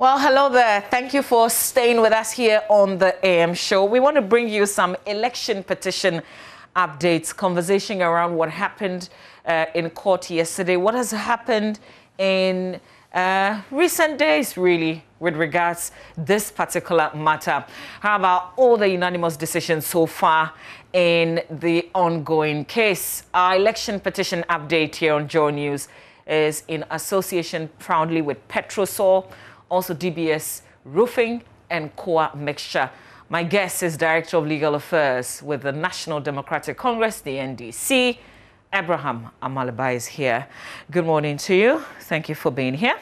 Well, hello there. Thank you for staying with us here on the AM show. We want to bring you some election petition updates, conversation around what happened uh, in court yesterday, what has happened in uh, recent days, really, with regards this particular matter. How about all the unanimous decisions so far in the ongoing case? Our election petition update here on Joy News is in association proudly with Petrosol also DBS Roofing and Koa Mixture. My guest is Director of Legal Affairs with the National Democratic Congress, the NDC. Abraham Amaliba is here. Good morning to you. Thank you for being here.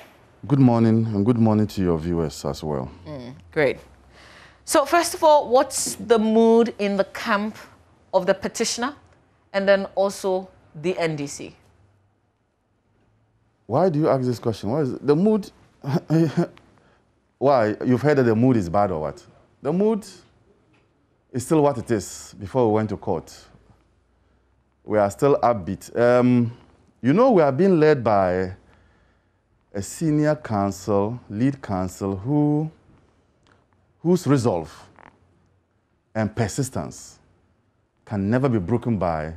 Good morning, and good morning to your viewers as well. Mm, great. So, first of all, what's the mood in the camp of the petitioner and then also the NDC? Why do you ask this question? What is it? The mood Why? You've heard that the mood is bad or what? The mood is still what it is before we went to court. We are still upbeat. Um, you know, we are being led by a senior counsel, lead counsel, who, whose resolve and persistence can never be broken by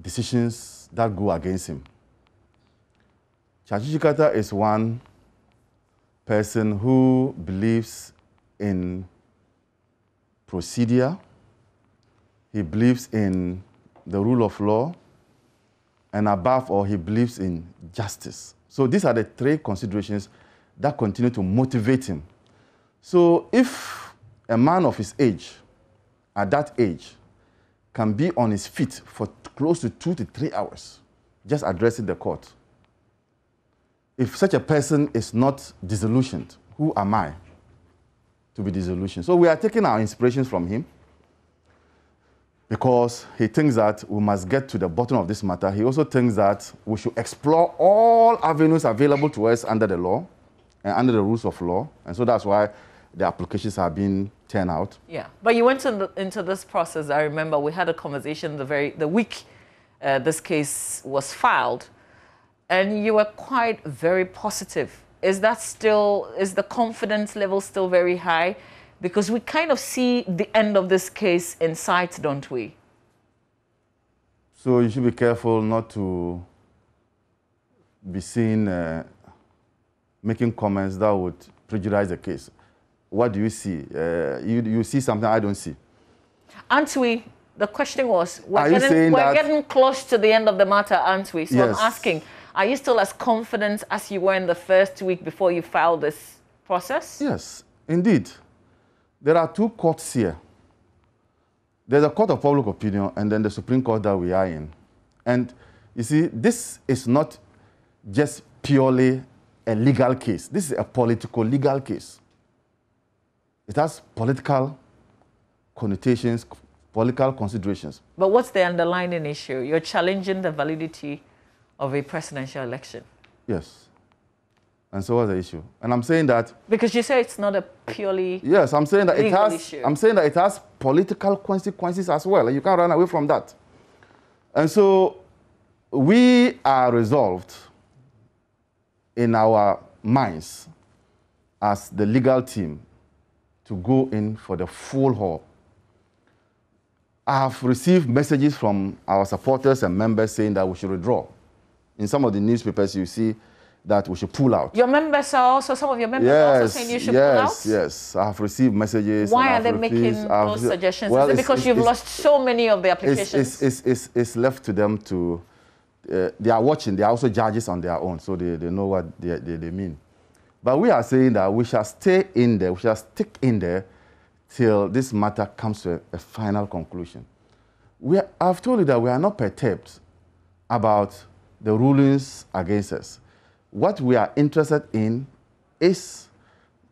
decisions that go against him. Tsikata is one person who believes in procedure, he believes in the rule of law, and above all, he believes in justice. So these are the three considerations that continue to motivate him. So if a man of his age, at that age, can be on his feet for close to two to three hours, just addressing the court, if such a person is not disillusioned, who am I to be disillusioned? So we are taking our inspirations from him because he thinks that we must get to the bottom of this matter. He also thinks that we should explore all avenues available to us under the law and under the rules of law. And so that's why the applications are being turned out. Yeah, but you went the, into this process. I remember we had a conversation the very the week uh, this case was filed and you were quite very positive. Is that still, is the confidence level still very high? Because we kind of see the end of this case in sight, don't we? So you should be careful not to be seen uh, making comments that would prejudice the case. What do you see? Uh, you, you see something I don't see. Aren't we? The question was, we're, getting, we're getting, close to the end of the matter, aren't we? So yes. I'm asking, are you still as confident as you were in the first week before you filed this process? Yes, indeed. There are two courts here. There's a court of public opinion and then the Supreme Court that we are in. And you see, this is not just purely a legal case. This is a political legal case. It has political connotations, political considerations. But what's the underlying issue? You're challenging the validity of a presidential election. Yes. And so what's the issue? And I'm saying that because you say it's not a purely yes, I'm saying that it has. Issue. I'm saying that it has political consequences as well. You can't run away from that. And so we are resolved in our minds as the legal team to go in for the full haul. I have received messages from our supporters and members saying that we should withdraw in some of the newspapers you see that we should pull out. Your members are also, some of your members yes, are also saying you should yes, pull out? Yes, yes. I have received messages. Why are they making those suggestions? Well, Is it because you've lost so many of the applications? It's, it's, it's, it's left to them to, uh, they are watching. They are also judges on their own, so they, they know what they, they, they mean. But we are saying that we shall stay in there, we shall stick in there till this matter comes to a, a final conclusion. We are, I've told you that we are not perturbed about the rulings against us. What we are interested in is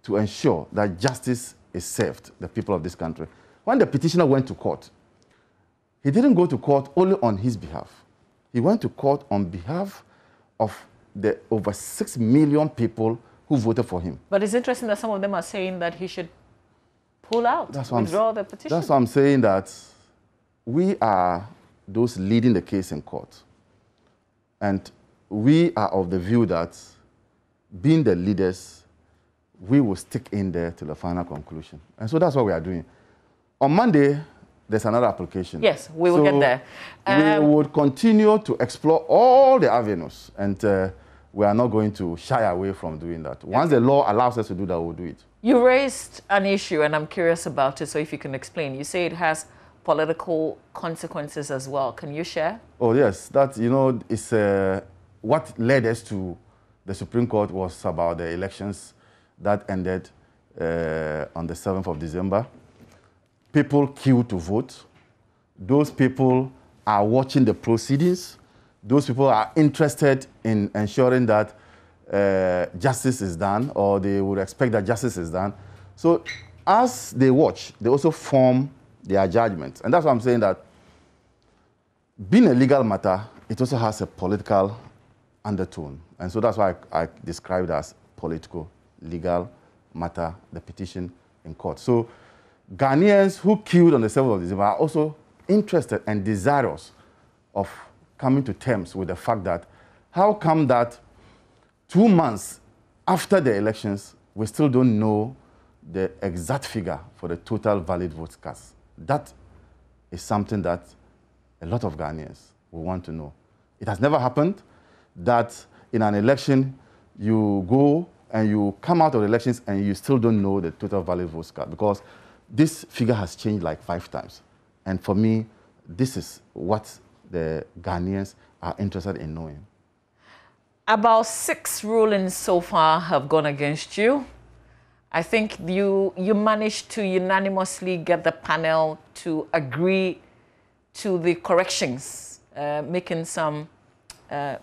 to ensure that justice is served the people of this country. When the petitioner went to court, he didn't go to court only on his behalf. He went to court on behalf of the over 6 million people who voted for him. But it's interesting that some of them are saying that he should pull out, that's withdraw the petition. That's why I'm saying that we are those leading the case in court. And we are of the view that being the leaders, we will stick in there to the final conclusion. And so that's what we are doing. On Monday, there's another application. Yes, we will so get there. Um, we would continue to explore all the avenues, and uh, we are not going to shy away from doing that. Once the law allows us to do that, we'll do it. You raised an issue, and I'm curious about it, so if you can explain. You say it has political consequences as well. Can you share? Oh, yes. That, you know, is uh, what led us to the Supreme Court was about the elections that ended uh, on the 7th of December. People queue to vote. Those people are watching the proceedings. Those people are interested in ensuring that uh, justice is done, or they would expect that justice is done. So, as they watch, they also form their judgments. And that's why I'm saying that being a legal matter, it also has a political undertone. And so that's why I, I describe it as political, legal matter, the petition in court. So Ghanaians who killed on the 7th of December are also interested and desirous of coming to terms with the fact that how come that two months after the elections, we still don't know the exact figure for the total valid votes cast? That is something that a lot of Ghanaians will want to know. It has never happened that in an election you go and you come out of elections and you still don't know the total valid votes cast because this figure has changed like five times. And for me, this is what the Ghanaians are interested in knowing. About six rulings so far have gone against you. I think you, you managed to unanimously get the panel to agree to the corrections, uh, making some uh,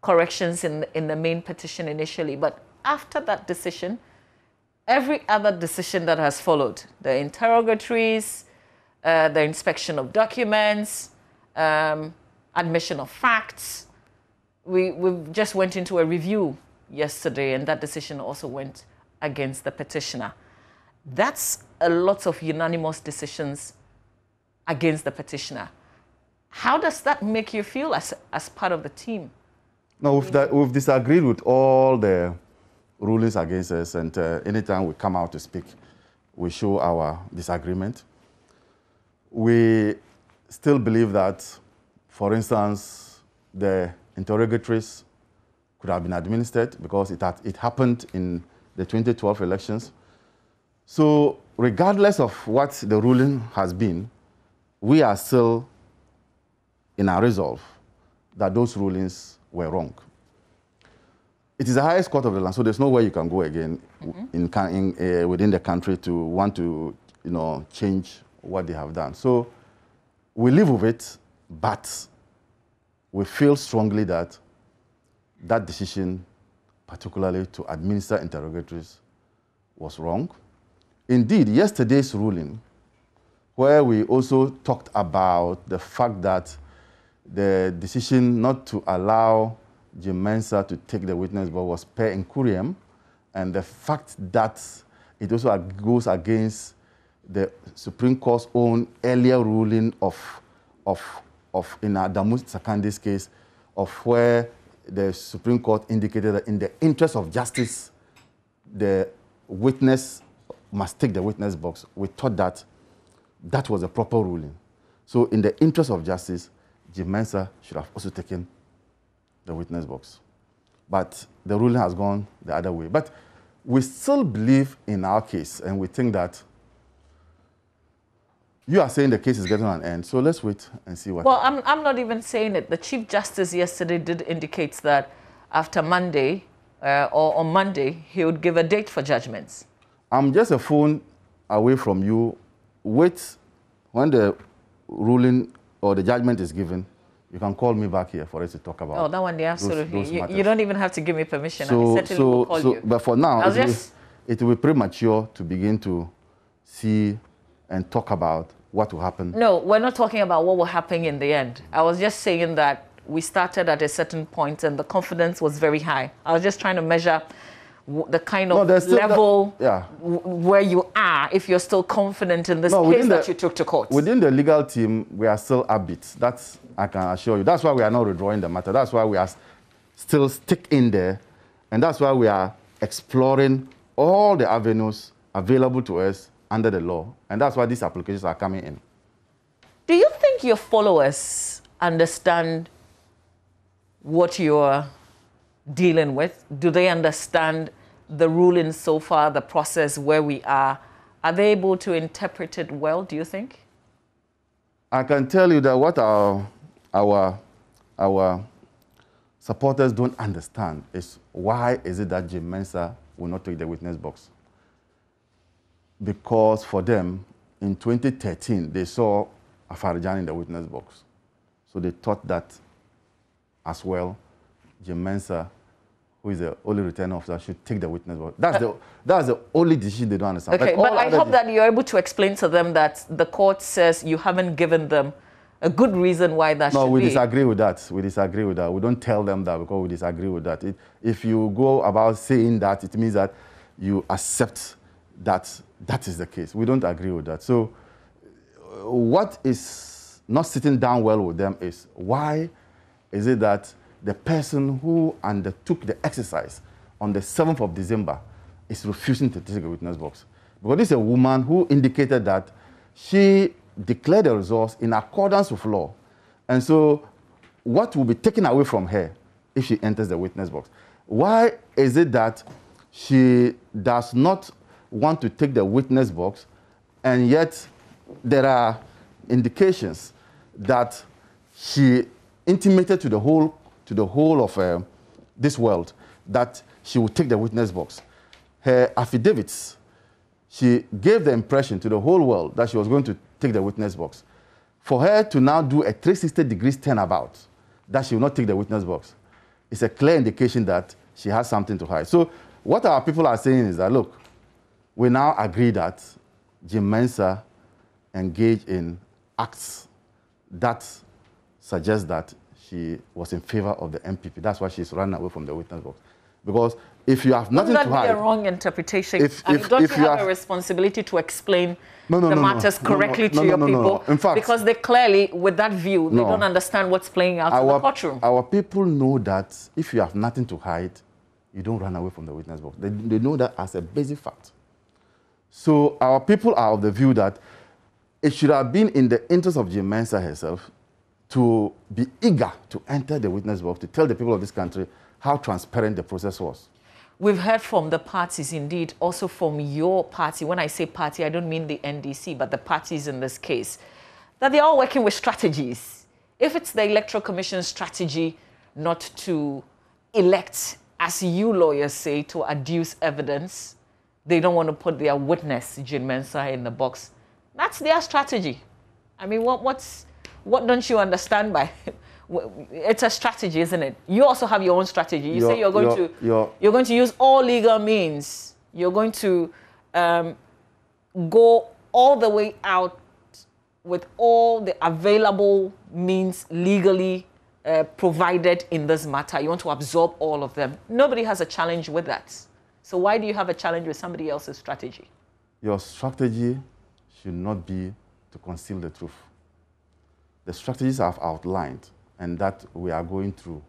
corrections in, in the main petition initially. But after that decision, every other decision that has followed, the interrogatories, uh, the inspection of documents, um, admission of facts, we, we just went into a review yesterday and that decision also went against the petitioner. That's a lot of unanimous decisions against the petitioner. How does that make you feel as, as part of the team? No, we've, that, we've disagreed with all the rulings against us, and uh, anytime we come out to speak, we show our disagreement. We still believe that, for instance, the interrogatories could have been administered because it, had, it happened in the 2012 elections. So regardless of what the ruling has been, we are still in our resolve that those rulings were wrong. It is the highest court of the land, so there's nowhere you can go again mm -hmm. in, in uh, within the country to want to, you know, change what they have done. So we live with it, but we feel strongly that that decision particularly to administer interrogatories, was wrong. Indeed, yesterday's ruling, where we also talked about the fact that the decision not to allow Jean Mensa to take the witness box was per incuriam, and the fact that it also goes against the Supreme Court's own earlier ruling of, of, of in Adamu Sakande's case, of where the Supreme Court indicated that in the interest of justice, the witness must take the witness box. We thought that that was a proper ruling. So in the interest of justice, Jean Mensa should have also taken the witness box. But the ruling has gone the other way. But we still believe in our case, and we think that you are saying the case is getting an end, so let's wait and see what. Well, I'm, I'm not even saying it. The Chief Justice yesterday did indicate that after Monday uh, or on Monday, he would give a date for judgments. I'm just a phone away from you. Wait when the ruling or the judgment is given. You can call me back here for us to talk about. Oh, that one, yeah, absolutely. Those, those you, you, don't even have to give me permission. So, I certainly so, will call so, you. But for now, it, just... will, it will be premature to begin to see and talk about what will happen? No, we're not talking about what will happen in the end. I was just saying that we started at a certain point and the confidence was very high. I was just trying to measure the kind of no, level yeah. where you are if you're still confident in this no, case the, that you took to court. Within the legal team, we are still upbeat. That's, I can assure you. That's why we are not withdrawing the matter. That's why we are still stick in there And that's why we are exploring all the avenues available to us under the law. And that's why these applications are coming in. Do you think your followers understand what you're dealing with? Do they understand the ruling so far, the process where we are? Are they able to interpret it well, do you think? I can tell you that what our, our, our supporters don't understand is why is it that Jean Mensa will not take the witness box? Because for them, in 2013, they saw Afari-Gyan in the witness box. So they thought that as well, Jean Mensa who is the only returning officer, should take the witness box. That's, the, that's the only decision they don't understand. Okay, like but I hope that you're able to explain to them that the court says you haven't given them a good reason why that no, we be. No, we disagree with that. We disagree with that. We don't tell them that because we disagree with that. It, if you go about saying that, it means that you accept that that is the case. We don't agree with that. So what is not sitting down well with them is why is it that the person who undertook the exercise on the 7th of December is refusing to take a witness box. Because this is a woman who indicated that she declared the results in accordance with law. And so what will be taken away from her if she enters the witness box? Why is it that she does not want to take the witness box and yet there are indications that she intimated to the whole to the whole of uh, this world that she would take the witness box. Her affidavits, she gave the impression to the whole world that she was going to take the witness box. For her to now do a 360 degrees turnabout, that she will not take the witness box, is a clear indication that she has something to hide. So what our people are saying is that, look, we now agree that Jean Mensa engaged in acts that suggest that she was in favor of the NPP. That's why she's running away from the witness box. Because if you have nothing Wouldn't to hide... that be a wrong interpretation? If, I mean, don't if you, have, have, a responsibility to explain no, no, the no, matters correctly to your people? In fact... Because they clearly, with that view, they don't understand what's playing out our, in the courtroom. Our people know that if you have nothing to hide, you don't run away from the witness box. They, they know that as a basic fact. So our people are of the view that it should have been in the interest of Jean Mensa herself to be eager to enter the witness box to tell the people of this country how transparent the process was. We've heard from the parties, indeed, also from your party. When I say party, I don't mean the NDC, but the parties in this case, that they're all working with strategies. If it's the Electoral Commission strategy not to elect, as you lawyers say, to adduce evidence, they don't want to put their witness, Jean Mensa, in the box. That's their strategy. I mean, what, what's what don't you understand by it's a strategy, isn't it? You also have your own strategy. You you're, say you're going you're, to you're, you're, going to use all legal means. You're going to um, go all the way out with all the available means legally uh, provided in this matter. You want to absorb all of them. Nobody has a challenge with that. So why do you have a challenge with somebody else's strategy? Your strategy should not be to conceal the truth the strategies I've outlined and that we are going through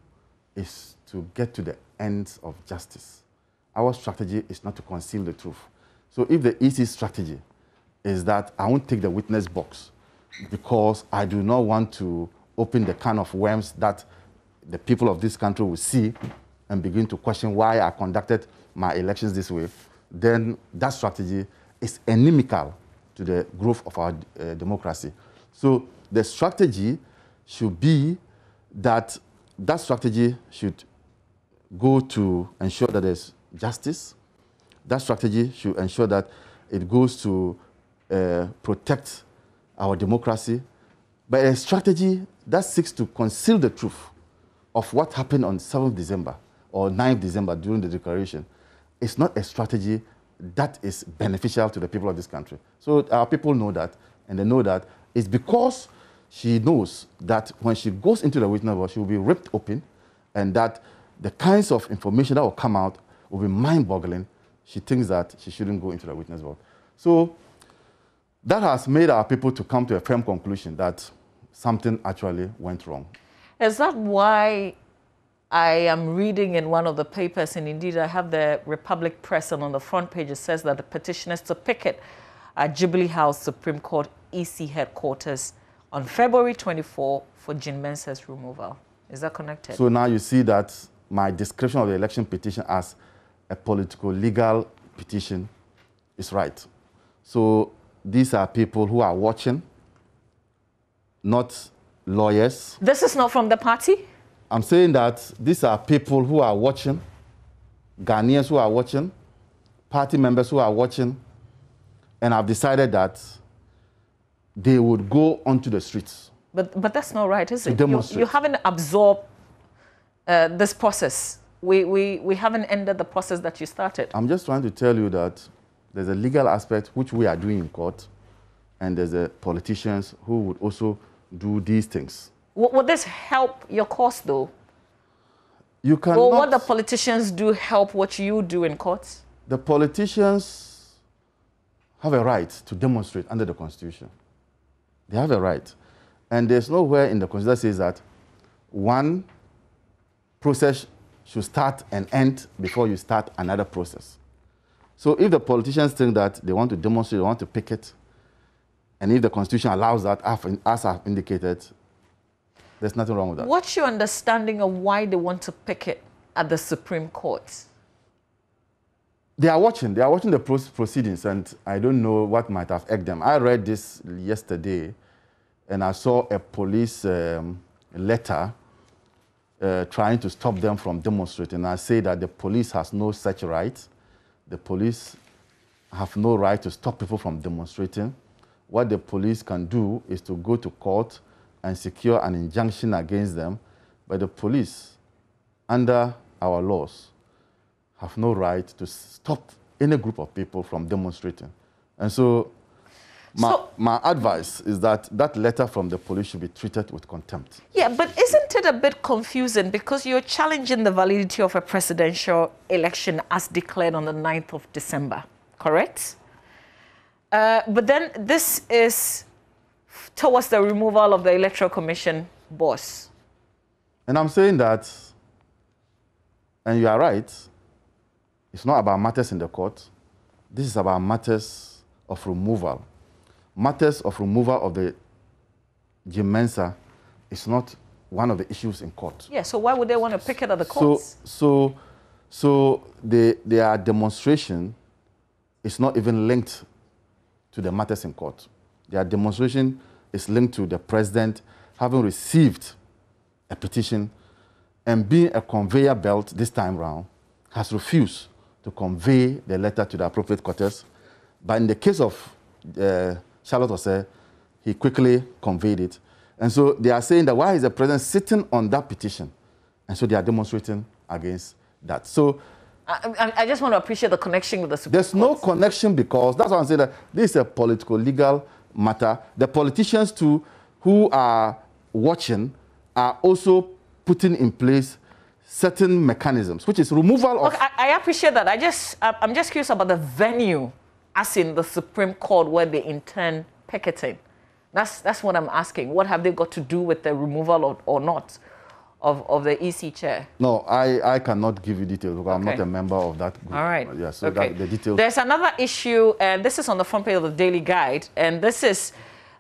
is to get to the ends of justice. Our strategy is not to conceal the truth. So if the EC strategy is that I won't take the witness box because I do not want to open the can of worms that the people of this country will see and begin to question why I conducted my elections this way, then that strategy is inimical to the growth of our uh, democracy. So the strategy should be that that strategy should go to ensure that there's justice. That strategy should ensure that it goes to uh, protect our democracy. But a strategy that seeks to conceal the truth of what happened on 7th December or 9th December during the declaration is not a strategy that is beneficial to the people of this country. So our people know that, and they know that it's because she knows that when she goes into the witness box, she will be ripped open and that the kinds of information that will come out will be mind-boggling. She thinks that she shouldn't go into the witness box. So that has made our people to come to a firm conclusion that something actually went wrong. Is that why I am reading in one of the papers, and indeed I have the Republic Press, and on the front page it says that the petitioners to picket at Jubilee House Supreme Court EC headquarters on February 24 for Jean Mensa's removal. Is that connected? So now you see that my description of the election petition as a political legal petition is right. So these are people who are watching, not lawyers. This is not from the party? I'm saying that these are people who are watching, Ghanaians who are watching, party members who are watching, and I've decided that they would go onto the streets. But, but that's not right, is it? You, you haven't absorbed uh, this process. We, we, we haven't ended the process that you started. I'm just trying to tell you that there's a legal aspect which we are doing in court, and there's a politicians who would also do these things. Would, would this help your cause, though? You cannot. Will what the politicians do help what you do in courts? the politicians have a right to demonstrate under the Constitution. They have a right. And there's nowhere in the Constitution that says that one process should start and end before you start another process. So if the politicians think that they want to demonstrate, they want to picket, and if the Constitution allows that, as I've indicated, there's nothing wrong with that. What's your understanding of why they want to picket at the Supreme Court? They are watching. They are watching the proceedings, and I don't know what might have egged them. I read this yesterday, and I saw a police um, letter uh, trying to stop them from demonstrating. I say that the police has no such right. The police have no right to stop people from demonstrating. What the police can do is to go to court and secure an injunction against them. But the police, under our laws, have no right to stop any group of people from demonstrating. And so my, So- my advice is that that letter from the police should be treated with contempt. Yeah, but isn't it a bit confusing because you're challenging the validity of a presidential election as declared on the 9th of December, correct? Uh, but then this is towards the removal of the Electoral Commission boss. And I'm saying that, and you are right, it's not about matters in the court. This is about matters of removal. Matters of removal of the Jean Mensa is not one of the issues in court. Yeah, so why would they want to pick it at the So, courts? so, so the, their demonstration is not even linked to the matters in court. Their demonstration is linked to the president having received a petition and being a conveyor belt this time round, has refused to convey the letter to the appropriate quarters. But in the case of uh, Charlotte Osei, he quickly conveyed it. And so they are saying that why is the president sitting on that petition? And so they are demonstrating against that. So I, I, just want to appreciate the connection with the Supreme there's no connection because that's why I'm saying that this is a political legal matter. The politicians too who are watching are also putting in place certain mechanisms, which is removal of Okay, I, I appreciate that. I just, I'm just curious about the venue, as in the Supreme Court, where they intend picketing. That's, that's what I'm asking. What have they got to do with the removal or, or not of, of the EC chair? No, I, I cannot give you details because I'm not a member of that group. All right. Yeah, so okay. that, the details. There's another issue, and this is on the front page of the Daily Guide, and this is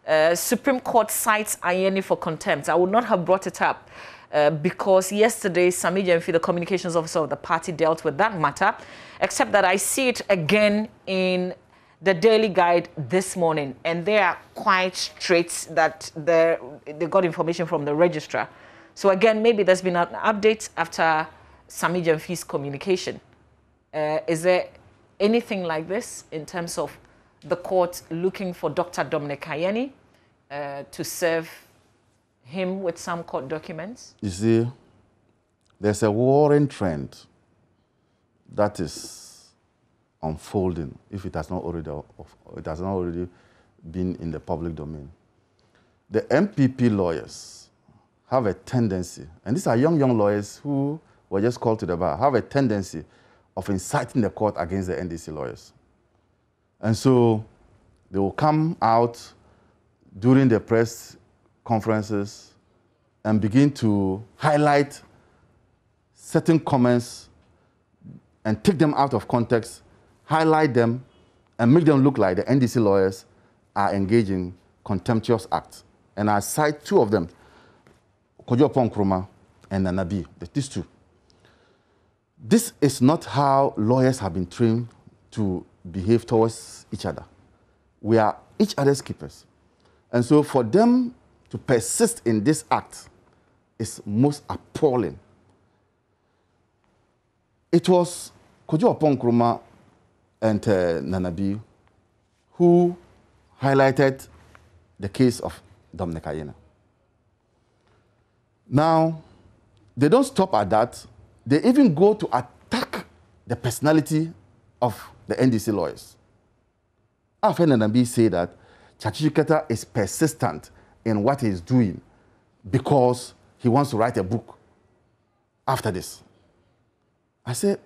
uh, Supreme Court cites Ayine for contempt. I would not have brought it up uh, because yesterday Sammy Gyamfi, the communications officer of the party, dealt with that matter, except that I see it again in the Daily Guide this morning, and they are quite straight that the, they got information from the registrar. So again, maybe there's been an update after Sami communication. Uh, is there anything like this in terms of the court looking for Dr. Dominic Ayine uh, to serve him with some court documents? You see, there's a warring trend that is unfolding if it has not already it has not already been in the public domain. The NPP lawyers have a tendency, and these are young, young lawyers who were just called to the bar, have a tendency of inciting the court against the NDC lawyers. And so they will come out during the press conferences and begin to highlight certain comments and take them out of context, highlight them, and make them look like the NDC lawyers are engaging contemptuous acts. And I cite two of them, Kojo Nkrumah and Nana Bee, these two. This is not how lawyers have been trained to behave towards each other. We are each other's keepers. And so for them to persist in this act is most appalling. It was Kojo Nkrumah and uh, Nana Bee who highlighted the case of Dominic Ayine. Now, they don't stop at that. They even go to attack the personality of the NDC lawyers. I've heard Bee say that Tsikata is persistent in what he's doing because he wants to write a book after this. I said,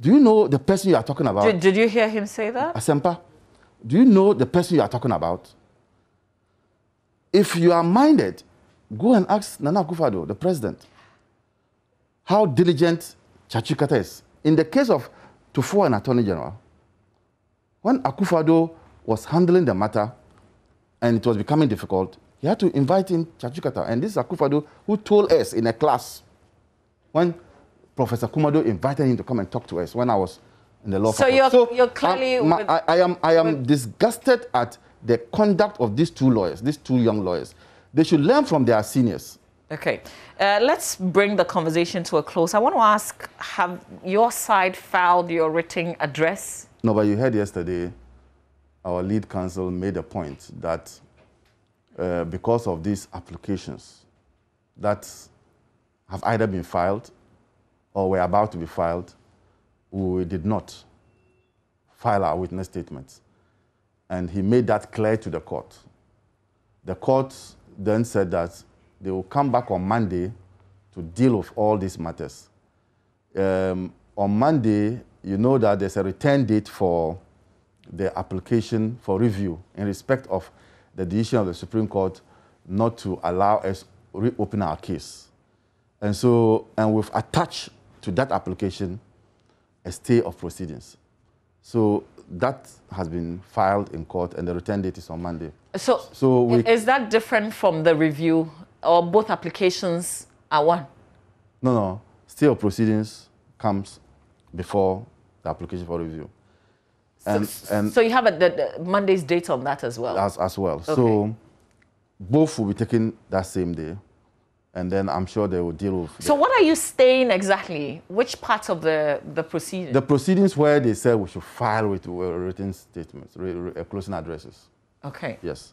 Do you know the person you are talking about? Did, did you hear him say that? Asempa, do you know the person you are talking about? If you are minded, go and ask Nana Akufo-Addo, the president, how diligent Tsikata is. In the case of Tuffuor and Attorney General, when Akufo-Addo was handling the matter and it was becoming difficult, he had to invite in Tsikata. And this is Akufo-Addo who told us in a class when Professor Kumado invited him to come and talk to us when I was in the law so You're, so you're clearly... My, I, I, am, I am disgusted at the conduct of these two lawyers, these two young lawyers. They should learn from their seniors. Okay. Uh, let's bring the conversation to a close. I want to ask, have your side filed your written address? No, but you heard yesterday, our lead counsel made a point that uh, because of these applications that have either been filed or were about to be filed, we did not file our witness statements. And he made that clear to the court. The court then said that they will come back on Monday to deal with all these matters. Um, on Monday, you know that there's a return date for the application for review in respect of the decision of the Supreme Court not to allow us reopen our case. And so, and we've attached to that application a stay of proceedings. So that has been filed in court and the return date is on Monday. So, so we, is that different from the review or both applications are one? No, no. Of proceedings comes before the application for review. And, so, and so you have a, the, the Monday's date on that as well? As, as well. Okay. So both will be taken that same day and then I'm sure they will deal with. So, what are you staying exactly? Which part of the the proceedings? The proceedings where they said we should file with written statements, uh, closing addresses. Okay. Yes,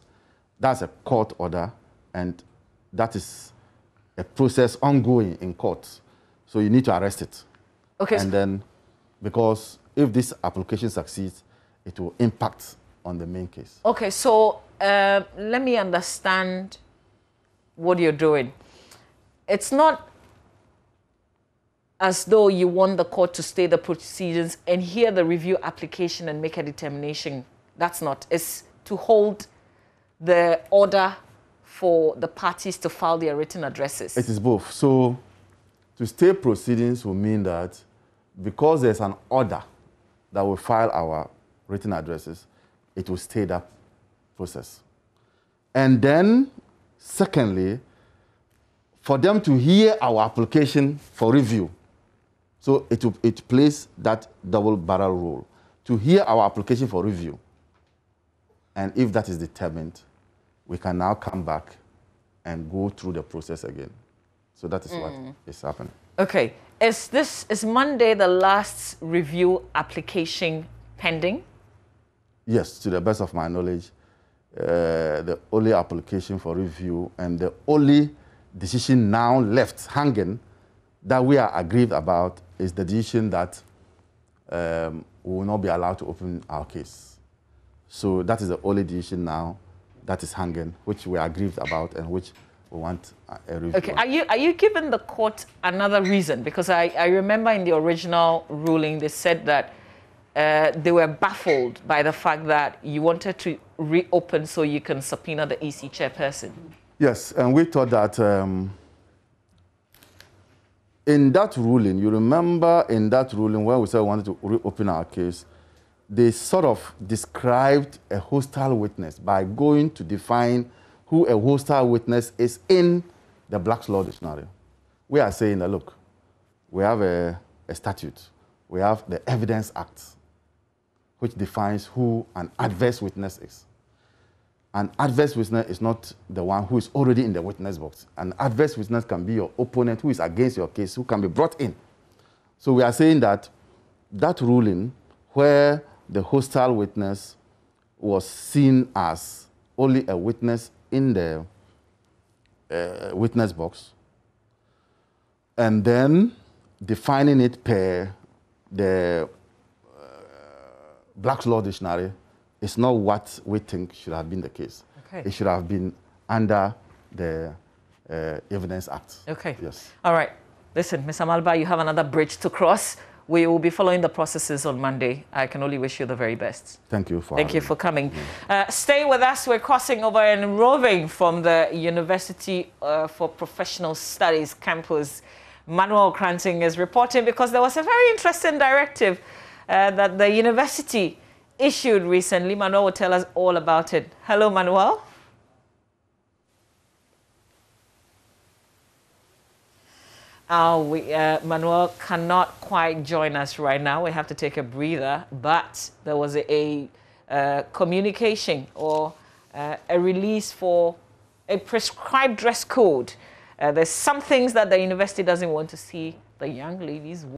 that's a court order, and that is a process ongoing in court. So you need to arrest it. Okay. And then, because if this application succeeds, it will impact on the main case. Okay. So uh, let me understand what you're doing it's not as though you want the court to stay the proceedings and hear the review application and make a determination. That's not. It's to hold the order for the parties to file their written addresses. It is both. So to stay proceedings will mean that because there's an order that will file our written addresses, it will stay that process. And then, secondly, for them to hear our application for review. So it, it plays that double barrel role to hear our application for review. And if that is determined, we can now come back and go through the process again. So that is mm. what is happening. Okay. Is this is Monday the last review application pending? Yes, to the best of my knowledge, uh, the only application for review and the only decision now left hanging that we are aggrieved about is the decision that um, we will not be allowed to open our case. So that is the only decision now that is hanging, which we are aggrieved about and which we want a review. Okay, are you, are you giving the court another reason? Because I, I remember in the original ruling, they said that uh, they were baffled by the fact that you wanted to reopen so you can subpoena the EC chairperson. Yes, and we thought that um, in that ruling, you remember in that ruling when we said we wanted to reopen our case, they sort of described a hostile witness by going to define who a hostile witness is in the Black's Law Dictionary. We are saying that, look, we have a, a statute, we have the Evidence Act, which defines who an adverse witness is. An adverse witness is not the one who is already in the witness box. An adverse witness can be your opponent who is against your case, who can be brought in. So we are saying that that ruling, where the hostile witness was seen as only a witness in the uh, witness box, and then defining it per the uh, Black's Law Dictionary is not what we think should have been the case. Okay. It should have been under the uh, Evidence Act. Okay. Yes. All right. Listen, Ms. Amaliba, you have another bridge to cross. We will be following the processes on Monday. I can only wish you the very best. Thank you for Thank you for coming. Uh, stay with us. We're crossing over and roving from the University uh, for Professional Studies campus. Manuel Kranting is reporting because there was a very interesting directive uh, that the university issued recently. Manuel will tell us all about it. Hello, Manuel. Uh, we, uh, Manuel cannot quite join us right now. We have to take a breather. But there was a, a uh, communication or uh, a release for a prescribed dress code. Uh, there's some things that the university doesn't want to see the young ladies